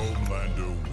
Commander